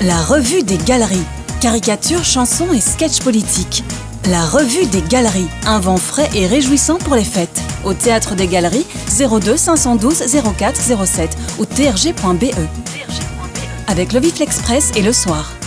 La revue des galeries. Caricatures, chansons et sketchs politiques. La revue des galeries. Un vent frais et réjouissant pour les fêtes. Au Théâtre des Galeries, 02 512 04 07 ou trg.be. Avec le Vif Express et le soir.